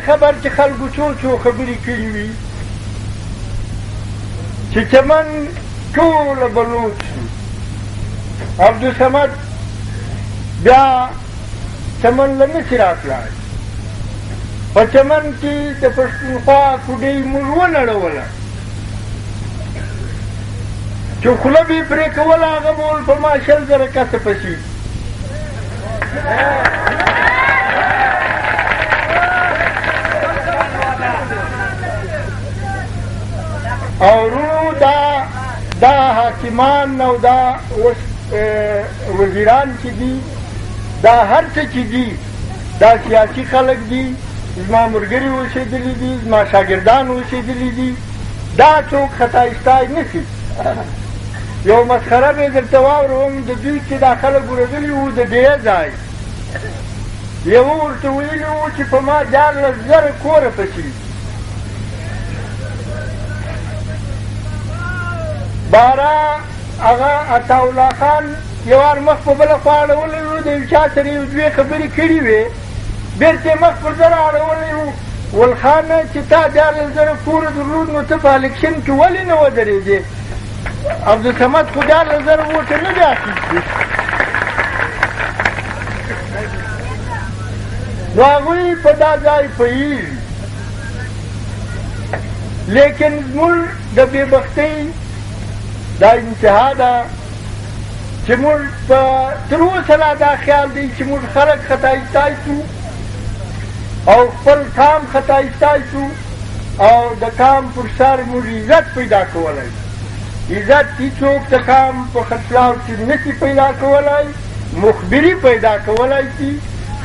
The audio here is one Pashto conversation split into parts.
خبر چې خلکو څو څو خبرې کړي وي چې چمن ټوله بلوچ دي عبدالصمد بیا چمن له مصر راکړه په چمن کې د پښتونخوا کوډۍ موږ ونړوله چې خوله به یې پرې کوله هغه به ول په ما شل زره کسه پسې او ورونو دا دا حاکمان او دا وزیران چې دي دا هر څه چې دي دا سیاسي خلک دي زما مرګري اوسېدلي دي زما شاګردان اوسېدلي دي دا څوک خطا استای نسی یو مسخره به درته واوروم د دوی چې دا خلک ورغلي وو د دې ځای یوه ورته ویلي وو چې په ما دیارلس زره کوره پسې بارا هغه عطاالله خان یو وار مخ په بله خوا اړولی و د یو چا سره یو دوې خبرې کړي وې بېرته مخ پر زره اړولی و ولخانه چې تا دیارلس زره کوره درلود نو ته په الکشن کې ولې نه ودرېدې عبدالصمد خو دیارلس زره ووټه نه دی اخیستي نو هغوی په دا ځای پوهېږي لیکن زموږ د بېبختۍ دا انتها ده چې موږ په تر اوسه لا دا خیال دی چې موږ خلک خطایستای شو او خپل قام خطایستای شو او د قام پر سر موږ عزت پیدا کولی عزت هیڅوک د قام په خرڅلاو کې نشي پیدا کولی مخبري پیدا کولی شي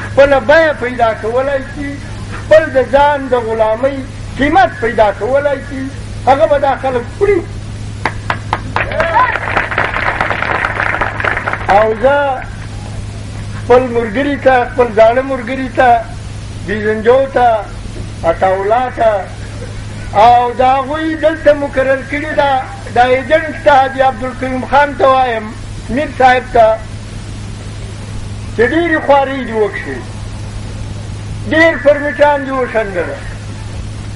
خپله بیه پیدا کولی شي خپل د ځان د غلامۍ قیمت پیدا کولی شي هغه به دا خلک خوري او زه خپل مرګري ته خپل زاړه مرګري ته بیزنجو ته عطاولا ته او د هغوی دلته مقرر کړي ده د ایجنټ ته حاجي عبدالقیوم خان ته وایم میر صاحب ته چې ډېرې خوارۍ دې وکړي ډېر فرمیټان دې وشنډله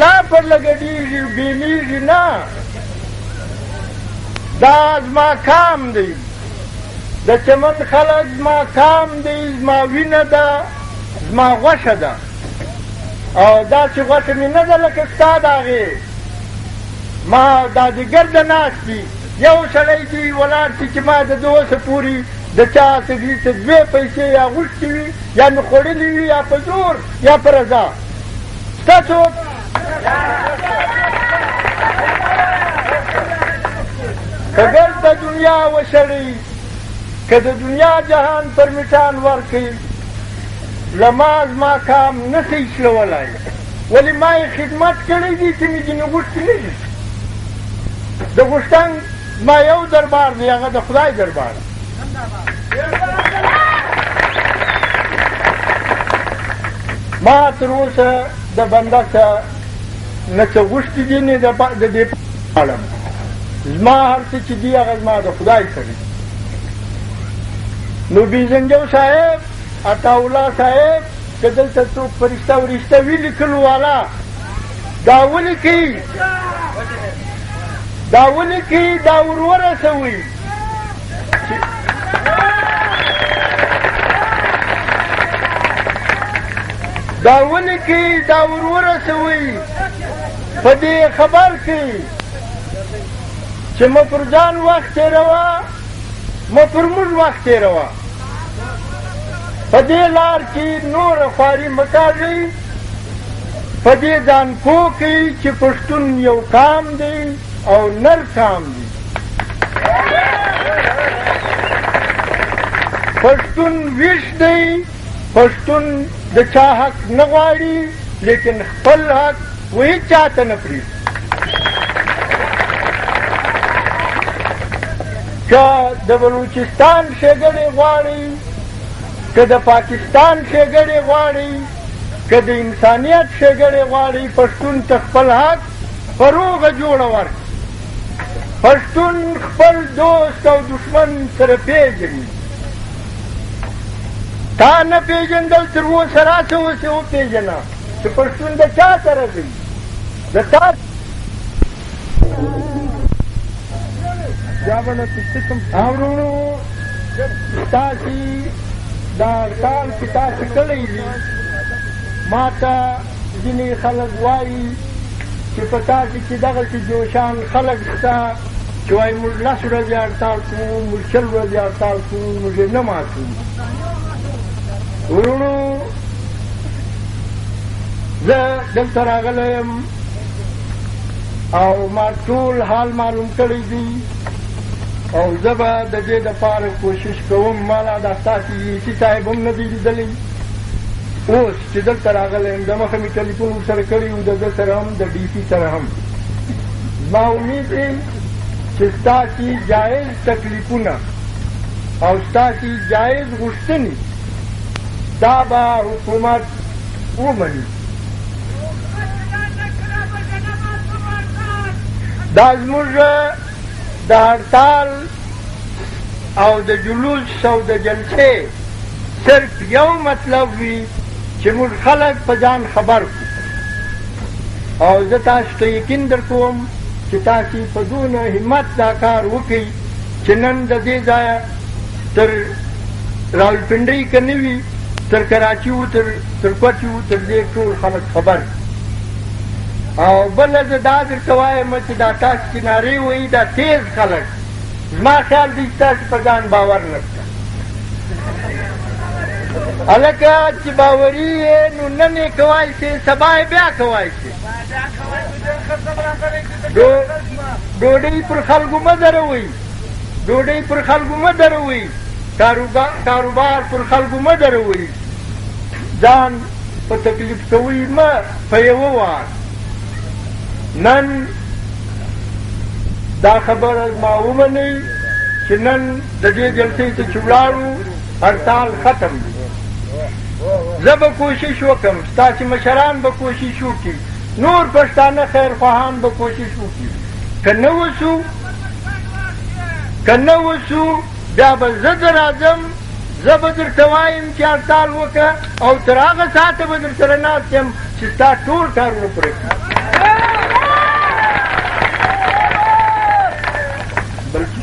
لا پر لګډیږي بیلیږي نه دا زما کام دی د چمن خلک زما کام دی زما وینه ده زما غوښه ده او دا چې غوښه مې نه ده لکه ستا د هغې ما دا د ګرده ناست دي یو سړی دی ولاړ شي چې ما د ده اوسه پورې د چا څه دوی څه دوې پیسې یا غوښتې وي یا مې خوړلې وي یا په زور یا په رضا ستاسو که ګرد د دنیا وشړي که د دنیا جهان پر میټان ورکړي له ما زما کام نه سي شلولی ولې ما یې خدمت کړی دی چې مې ځینې غوښتي نه دي د غوښتنګ زما یو دربار دی هغه د خدای دربار ما تر اوسه د بنده څه نه څه غوښتي دي نه د دې عالم زما هر څه چې دي هغه زما د خدای سره نو بیزنجو صاحب عطاالله صاحب که دلته څوک فرشته ورشته وي لیکلو والا دا ولیکي دا ولیکي دا ورورسوي دا ولیکي دا ورورسوي په دې خبر کې چې مفر ځان وخت تېروه مفر موږ وخت تېروه په دې لار کې نور خواري مه کاږئ په دې ځان پوه کړئ چې پښتون یو قام دی او نر قام دی پښتون ویښ دی پښتون د چا حق نه غواړي لیکن خپل حق و هیڅ چا ته نه پرېږدي که د بلوچستان ښېګڼې غواړئ که د پاکستان ښېګړې غواړئ، که د انسانیت ښېګړې غواړئ، پښتون ته خپل حق په روغه جوړه ورکړئ. پښتون خپل دوست او دښمن سره پېژني. تا نه پېژندل تر اوسه راشه اوس یې وپېژنه چې پښتون د چا سره دی؟ د تا جابلو تستکم اورونو تاسی دا کار چې تاسو کړی دي ما ته ځینې خلک وایي چې په تاسو کې دغسې جوشان خلک شته چې وایي موږ لس ورځې اړتال کوو موږ شل ورځې اړتال کوو موږ یې نه ماتو وروڼو زه دلته راغلی یم او ما ټول حال معلوم کړی دی او زه به د دې دپاره کوشش کوم ما لا دا ستاسې یوسي صاحب هم نه دی لیدلی اوس چې دلته راغلی یم د مخه مې ټلیفون ورسره کړی و د ده سره هم د ډي سي سره هم ما امید دی چې ستاسې جایز تکلیفونه او ستاسې جایز غوښتنې دا به حکومت ومني. دا زموږ د هړتال او د جلوس او د جلسې صرف یو مطلب وي چې موږ خلک په ځان خبر کړو او زه تاسو ته یقین درکوم چې تاسو په دونه همت دا کار وکړئ چې نن د دې ځایه تر راولپنډۍ که نه وي تر کراچي و تر تر کوټي و تر دې ټول خلک خبر او بله زه دا درته وایم چې دا تاسو چې نارې وایي دا تیز خلک زما خیال دی ستاسو په ځان باور نشته هلکه چې باوري یې نو نن یې کوای شې سبا یې بیا کوای شې ډوډۍ پر خلکو مه دروي ډوډۍ پر خلکو مه دروي کاروبار پر خلکو مه دروي ځان په تکلیف کوي مه په یوه وار نن دا خبره ما ومنئ چې نن د دې جلسې ته چې ولاړو هړتال ختم دی زه به کوشش وکړم تاسې مشران به کوشش وکړي نور پښتانه خیرخواهان به کوشش وکړي که نه وسو که نه وسو بیا به زه د راځم زه به درته وایم چې هړتال وکړه او تر هغه ساعته به درسره ناست یم چې ستا ټول کارونه پوره کړي بلکې